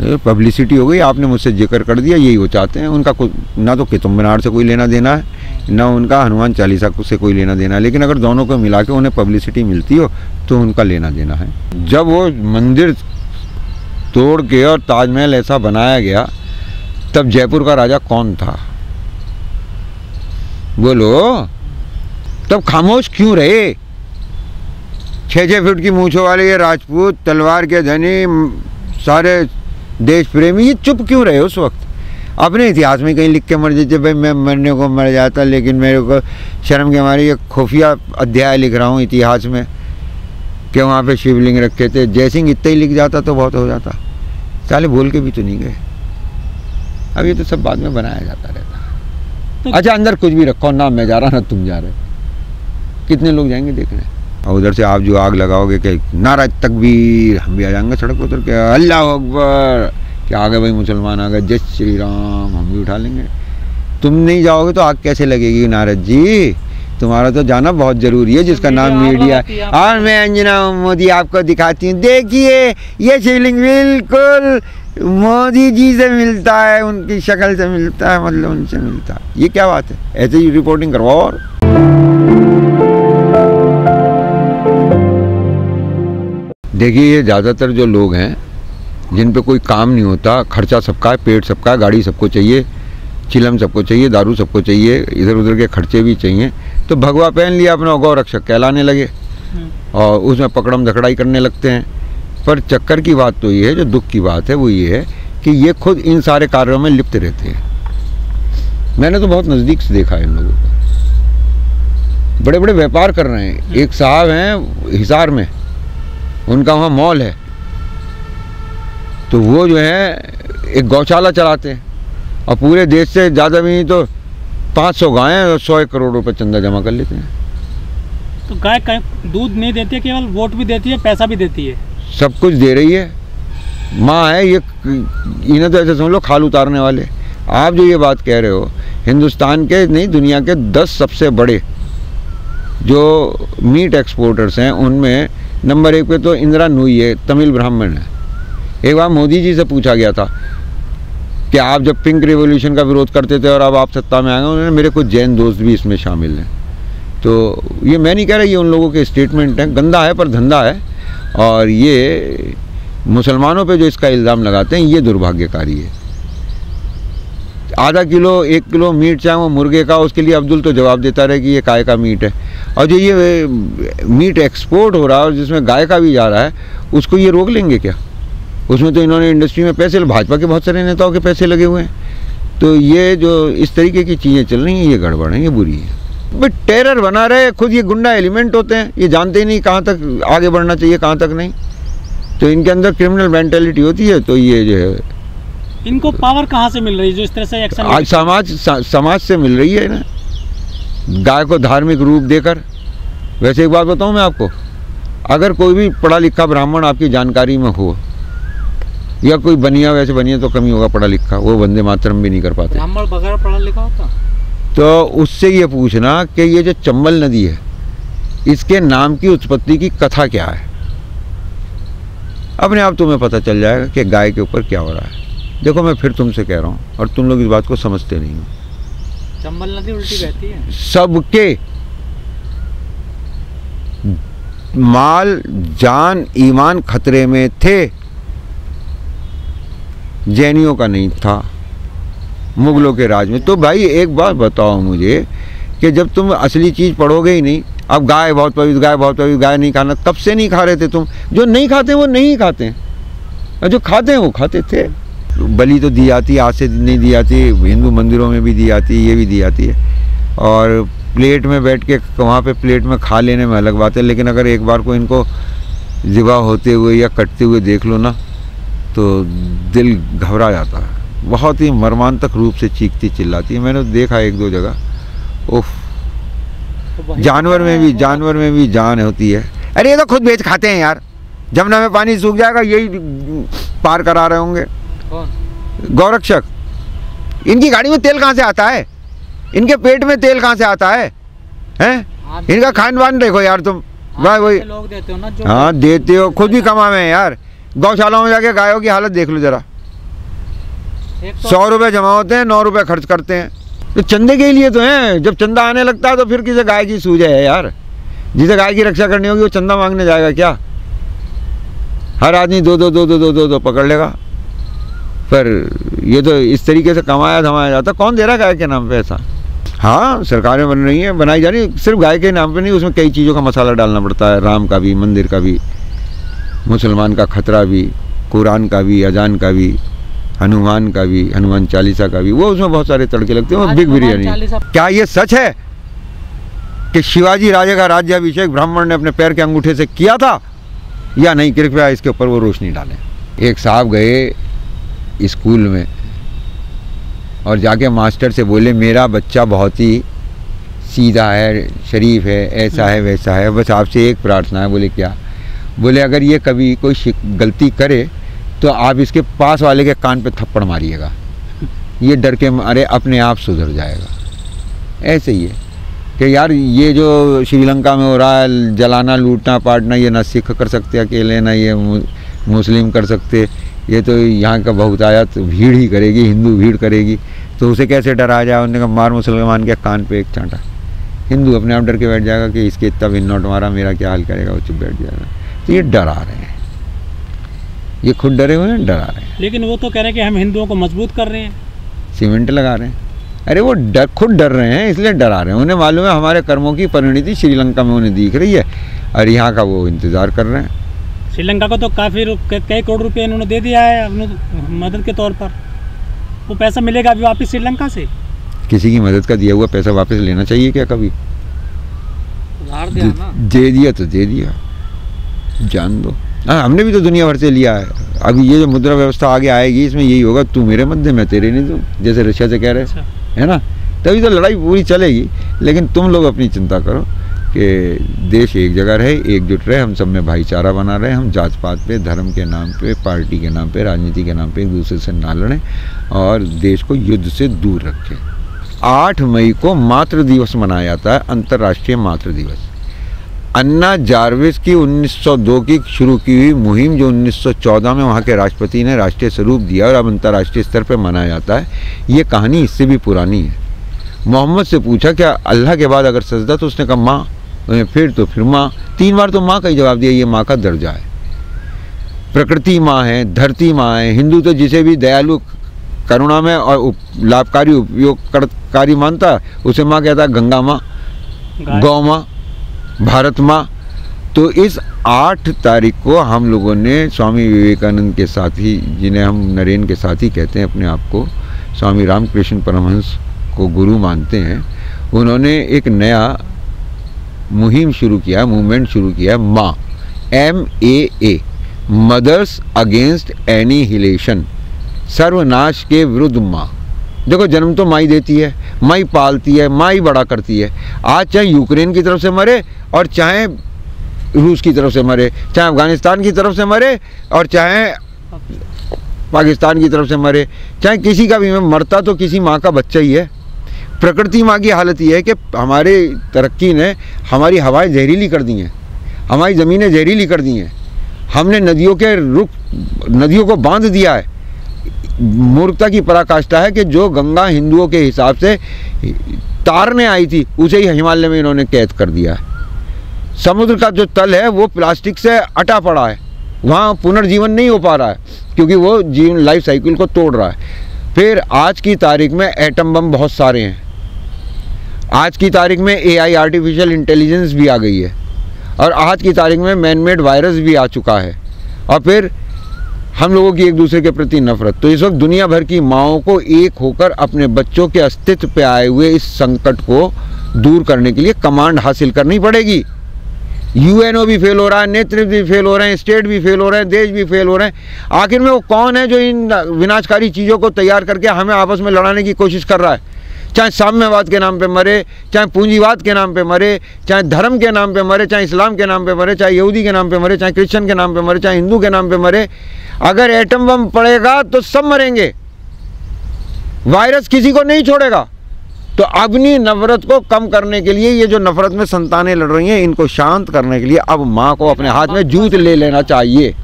Publicity हो गई, आपने मुझसे ज़िक्र कर दिया, यही वो चाहते हैं। उनका कोई ना तो कितुम मीनार से कोई लेना देना है, ना उनका हनुमान चालीसा से कोई लेना देना है। लेकिन अगर दोनों को मिला के उन्हें पब्लिसिटी मिलती हो तो उनका लेना देना है। जब वो मंदिर तोड़ के और ताजमहल ऐसा बनाया गया, तब जयपुर का राजा कौन था? बोलो, तब खामोश क्यों रहे? छः छः फुट की मूछों वाले ये राजपूत, तलवार के धनी, सारे देश प्रेमी ये चुप क्यों रहे उस वक्त? अपने इतिहास में कहीं लिख के मर जाते भाई मैं मरने को मर जाता लेकिन मेरे को शर्म के मारे ये खुफिया अध्याय लिख रहा हूँ इतिहास में कि वहाँ पे शिवलिंग रखे थे। जयसिंह इतना ही लिख जाता तो बहुत हो जाता। साले भूल के भी तो नहीं गए। अब ये तो सब बाद में बनाया जाता रहता। तो- अच्छा अंदर कुछ भी रखो। ना मैं जा रहा ना तुम जा रहे। कितने लोग जाएँगे देखने? और उधर से आप जो आग लगाओगे कि नारा तकबीर हम भी आ जाएँगे सड़क पर उतर के। अल्लाह अकबर! कि आ गए भाई मुसलमान आ गए जय श्री राम हम भी उठा लेंगे। तुम नहीं जाओगे तो आग कैसे लगेगी नारद जी? तुम्हारा तो जाना बहुत ज़रूरी है जिसका नाम मीडिया। और मैं अंजना मोदी आपको दिखाती हूँ। देखिए ये शिवलिंग बिल्कुल मोदी जी से मिलता है उनकी शक्ल से मिलता है मतलब उनसे मिलता है। ये क्या बात है? ऐसे ही रिपोर्टिंग करवाओ और। देखिए ये ज़्यादातर जो लोग हैं जिन पे कोई काम नहीं होता खर्चा सबका है पेट सबका है गाड़ी सबको चाहिए चिलम सबको चाहिए दारू सबको चाहिए इधर उधर के खर्चे भी चाहिए तो भगवा पहन लिया अपना गौ रक्षक कहलाने लगे। हम्म। और उसमें पकड़म धकड़ाई करने लगते हैं। पर चक्कर की बात तो ये है जो दुख की बात है वो ये है कि ये खुद इन सारे कार्यों में लिप्त रहते हैं। मैंने तो बहुत नज़दीक से देखा है इन लोगों को। बड़े बड़े व्यापार कर रहे हैं। एक साहब हैं हिसार में। उनका वहाँ मॉल है। तो वो जो है एक गौशाला चलाते हैं। और पूरे देश से ज़्यादा भी नहीं तो पाँच सौ गायें और सौ एक करोड़ रुपए चंदा जमा कर लेते हैं। तो गाय दूध नहीं देती है केवल वोट भी देती है पैसा भी देती है? सब कुछ दे रही है। माँ है ये इन्हें तो ऐसे समझ लो खाल उतारने वाले। आप जो ये बात कह रहे हो हिंदुस्तान के नहीं दुनिया के दस सबसे बड़े जो मीट एक्सपोर्टर्स हैं उनमें नंबर एक पे तो इंदिरा नूई है, तमिल ब्राह्मण है। एक बार मोदी जी से पूछा गया था कि आप जब पिंक रिवॉल्यूशन का विरोध करते थे और अब आप सत्ता में आए उन्होंने मेरे कुछ जैन दोस्त भी इसमें शामिल हैं। तो ये मैं नहीं कह रहा ये उन लोगों के स्टेटमेंट हैं, गंदा है पर धंधा है। और ये मुसलमानों पे जो इसका इल्ज़ाम लगाते हैं, ये दुर्भाग्यकारी है। आधा किलो, एक किलो मीट चाहे वो मुर्गे का, उसके लिए अब्दुल तो जवाब देता रहे कि ये काय का मीट है। और जो ये मीट एक्सपोर्ट हो रहा है और जिसमें गाय का भी जा रहा है, उसको ये रोक लेंगे क्या? उसमें तो इन्होंने इंडस्ट्री में पैसे, भाजपा के बहुत सारे नेताओं के पैसे लगे हुए हैं। तो ये जो इस तरीके की चीज़ें चल रही हैं, ये गड़बड़ है, ये बुरी है। बट टेरर बना रहे खुद ये गुंडा एलिमेंट होते हैं। ये जानते ही नहीं कहाँ तक आगे बढ़ना चाहिए, कहाँ तक नहीं। तो इनके अंदर क्रिमिनल मैंटेलिटी होती है तो ये जो है इनको पावर कहाँ से मिल रही है? जो इस तरह से एक्शन आज समाज समाज से मिल रही है ना? गाय को धार्मिक रूप देकर। वैसे एक बात बताऊँ मैं आपको अगर कोई भी पढ़ा लिखा ब्राह्मण आपकी जानकारी में हो या कोई बनिया वैसे बनिया तो कमी होगा पढ़ा लिखा वो वंदे मातरम भी नहीं कर पाते। ब्राह्मण बगैर पढ़ा लिखा होता? तो उससे ये पूछना कि ये जो चंबल नदी है इसके नाम की उत्पत्ति की कथा क्या है? अपने आप तुम्हें पता चल जाएगा कि गाय के ऊपर क्या हो रहा है। देखो मैं फिर तुमसे कह रहा हूँ और तुम लोग इस बात को समझते नहीं हो। चंबल नदी उल्टी बहती है। सबके माल जान ईमान खतरे में थे। जैनियों का नहीं था मुगलों के राज में। तो भाई एक बात बताओ मुझे कि जब तुम असली चीज़ पढ़ोगे ही नहीं अब गाय बहुत पवित्र गाय बहुत पवित्र गाय नहीं खाना कब से नहीं खा रहे थे तुम। जो नहीं खाते वो नहीं खाते हैं। जो खाते हैं वो खाते थे। बलि तो दी जाती है आज से नहीं दी जाती हिंदू मंदिरों में भी दी जाती है ये भी दी जाती है। और प्लेट में बैठ के वहाँ पे प्लेट में खा लेने में अलग बात है लेकिन अगर एक बार को इनको ज़िबा होते हुए या कटते हुए देख लो ना तो दिल घबरा जाता है। बहुत ही मर्मांतक रूप से चीखती चिल्लाती है। मैंने देखा एक दो जगह। उफ। तो जानवर में भी जानवर में भी जान होती है। अरे ये तो खुद बेच खाते हैं यार। जमुना में पानी सूख जाएगा यही पार करा रहे होंगे। कौन? गौरक्षक। इनकी गाड़ी में तेल कहाँ से आता है? इनके पेट में तेल कहाँ से आता है? हैं? इनका खान पान देखो यार तुम। वाह आप वही लोग देते हो ना जो हाँ देते हो खुद भी कमावे हैं यार। गौशालाओं में जाके गायों की हालत देख लो जरा। तो सौ रुपए जमा होते हैं नौ रुपए खर्च करते हैं। तो चंदे के लिए तो हैं। जब चंदा आने लगता है तो फिर किसे गाय की सूझ है यार? जिसे गाय की रक्षा करनी होगी वो चंदा मांगने जाएगा क्या? हर आदमी दो दो दो दो दो दो दो पकड़ लेगा। पर ये तो इस तरीके से कमाया धमाया जाता। कौन दे रहा है गाय के नाम पे ऐसा? हाँ सरकारें बन रही हैं बनाई जा रही सिर्फ़ गाय के नाम पे नहीं उसमें कई चीज़ों का मसाला डालना पड़ता है। राम का भी मंदिर का भी मुसलमान का खतरा भी कुरान का भी अजान का भी हनुमान का भी हनुमान चालीसा का भी। वो उसमें बहुत सारे तड़के लगते हैं बिग बिरयानी। क्या ये सच है कि शिवाजी राजे का राज्याभिषेक ब्राह्मण ने अपने पैर के अंगूठे से किया था? या नहीं? कृपया इसके ऊपर वो रोशनी डालें। एक साहब गए स्कूल में। और जाके मास्टर से बोले, मेरा बच्चा बहुत ही सीधा है, शरीफ है, ऐसा है, वैसा है। बस आपसे एक प्रार्थना है, बोले, क्या? बोले, अगर ये कभी कोई गलती करे तो आप इसके पास वाले के कान पे थप्पड़ मारिएगा। ये डर के मारे अपने आप सुधर जाएगा। ऐसे ही है कि यार, ये जो श्रीलंका में हो रहा है, जलाना, लूटना, पाटना, ये ना सिख कर सकते, अकेले ना ये मुस्लिम कर सकते। ये तो यहाँ का बहुत आया तो भीड़ ही करेगी हिंदू भीड़ करेगी। तो उसे कैसे डरा जाए? उन्होंने कहा मार मुसलमान के कान पे एक चांटा। हिंदू अपने आप डर के बैठ जाएगा कि इसके इतना भी नोट मारा मेरा क्या हाल करेगा? वो चुप बैठ जाएगा। तो ये डरा रहे हैं। ये खुद डरे हुए हैं डरा रहे हैं। लेकिन वो तो कह रहे हैं कि हम हिंदुओं को मज़बूत कर रहे हैं। सीमेंट लगा रहे हैं। अरे वो डर खुद डर रहे हैं इसलिए डरा रहे हैं। उन्हें मालूम है हमारे कर्मों की परिणति श्रीलंका में उन्हें दिख रही है और यहाँ का वो इंतज़ार कर रहे हैं। श्रीलंका को तो काफ़ी कई करोड़ रुपए इन्होंने दे दिया है अपने मदद के तौर पर। वो पैसा मिलेगा अभी वापस श्रीलंका से? किसी की मदद का दिया हुआ पैसा वापस लेना चाहिए क्या कभी? उधार दिया दे दिया तो दे दिया। जान दो। हाँ हमने भी तो दुनिया भर से लिया है। अभी ये जो मुद्रा व्यवस्था आगे आएगी इसमें यही होगा तू मेरे मध्य मैं तेरे नहीं दूँ जैसे रशिया से कह रहे हैं। अच्छा। है ना? तभी तो लड़ाई पूरी चलेगी लेकिन तुम लोग अपनी चिंता करो। कि देश एक जगह रहे एकजुट रहे, हम सब में भाईचारा बना रहे, हम जात पात पे, धर्म के नाम पे, पार्टी के नाम पे, राजनीति के नाम पे एक दूसरे से ना लड़ें और देश को युद्ध से दूर रखें। आठ मई को मातृ दिवस मनाया जाता है अंतर्राष्ट्रीय मातृ दिवस। अन्ना जारविस की 1902 की शुरू की हुई मुहिम, जो 1914 में वहाँ के राष्ट्रपति ने राष्ट्रीय स्वरूप दिया और अब अंतर्राष्ट्रीय स्तर पर मनाया जाता है, ये कहानी इससे भी पुरानी है। मोहम्मद से पूछा, क्या अल्लाह के बाद अगर सजदा तो उसने कहा, माँ फिर तो फिर माँ तीन बार तो माँ का ही जवाब दिया ये माँ का दर्जा है। प्रकृति माँ है धरती माँ है हिंदू तो जिसे भी दयालु करुणा में और उप, लाभकारी उपयोगकारी मानता उसे माँ कहता है गंगा माँ गौ माँ भारत माँ। तो इस आठ तारीख को हम लोगों ने स्वामी विवेकानंद के साथी जिन्हें हम नरेन के साथी कहते हैं अपने आप को स्वामी रामकृष्ण परमहंस को गुरु मानते हैं उन्होंने एक नया मुहिम शुरू किया मूवमेंट शुरू किया, माँ M A A mothers against annihilation सर्वनाश के विरुद्ध माँ। देखो, जन्म तो माई देती है, माई पालती है, माई बड़ा करती है। आज चाहे यूक्रेन की तरफ़ से मरे और चाहे रूस की तरफ़ से मरे, चाहे अफ़गानिस्तान की तरफ़ से मरे और चाहे पाकिस्तान की तरफ़ से मरे, चाहे किसी का भी मरता तो किसी माँ का बच्चा ही है। प्रकृति माँ की हालत ये है कि हमारे तरक्की ने हमारी हवाएँ जहरीली कर दी हैं। हमारी ज़मीनें जहरीली कर दी हैं। हमने नदियों के रुख, नदियों को बाँध दिया है। मूर्खता की पराकाष्ठा है कि जो गंगा हिंदुओं के हिसाब से तारने आई थी, उसे ही हिमालय में इन्होंने कैद कर दिया है। समुद्र का जो तल है, वो प्लास्टिक से अटा पड़ा है। वहाँ पुनर्जीवन नहीं हो पा रहा है, क्योंकि वो जीवन लाइफ साइकिल को तोड़ रहा है। फिर आज की तारीख में एटम बम बहुत सारे हैं। आज की तारीख में एआई आर्टिफिशियल इंटेलिजेंस भी आ गई है। और आज की तारीख में मैन मेड वायरस भी आ चुका है। और फिर हम लोगों की एक दूसरे के प्रति नफरत। तो इस वक्त दुनिया भर की माओं को एक होकर अपने बच्चों के अस्तित्व पे आए हुए इस संकट को दूर करने के लिए कमांड हासिल करनी पड़ेगी। यूएनओ भी फेल हो रहा है, नेतृत्व भी फेल हो रहे हैं स्टेट भी फेल हो रहे हैं, देश भी फेल हो रहे हैं। आखिर में वो कौन है जो इन विनाशकारी चीज़ों को तैयार करके हमें आपस में लड़ाने की कोशिश कर रहा है? चाहे साम्यवाद के नाम पे मरे चाहे पूंजीवाद के नाम पे मरे चाहे धर्म के नाम पे मरे चाहे इस्लाम के नाम पे मरे चाहे यहूदी के नाम पे मरे चाहे क्रिश्चियन के नाम पे मरे चाहे हिंदू के नाम पे मरे अगर एटम बम पड़ेगा तो सब मरेंगे। वायरस किसी को नहीं छोड़ेगा। तो अपनी नफरत को कम करने के लिए ये जो नफरत में संतानें लड़ रही हैं इनको शांत करने के लिए अब माँ को अपने हाथ में जूत ले लेना चाहिए।